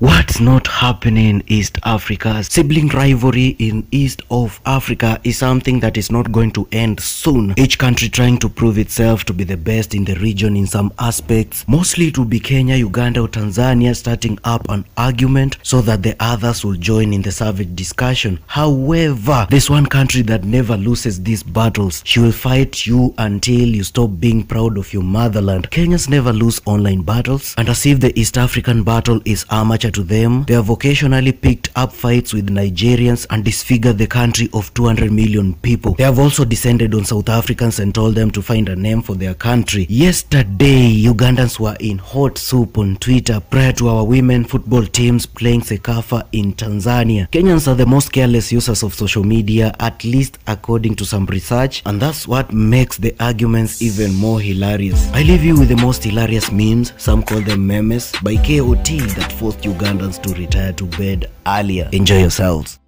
What's not happening in East Africa? Sibling rivalry in East of Africa is something that is not going to end soon. Each country trying to prove itself to be the best in the region in some aspects. Mostly to be Kenya, Uganda or Tanzania starting up an argument so that the others will join in the savage discussion. However, there's one country that never loses these battles. She will fight you until you stop being proud of your motherland. Kenyans never lose online battles and as if the East African battle is amateur to them, they have occasionally picked up fights with Nigerians and disfigured the country of 200 million people. They have also descended on South Africans and told them to find a name for their country. Yesterday, Ugandans were in hot soup on Twitter prior to our women football teams playing Sekafa in Tanzania. Kenyans are the most careless users of social media, at least according to some research, and that's what makes the arguments even more hilarious. I leave you with the most hilarious memes, some call them memes, by KOT that forced Ugandans to retire to bed earlier. Enjoy yourselves.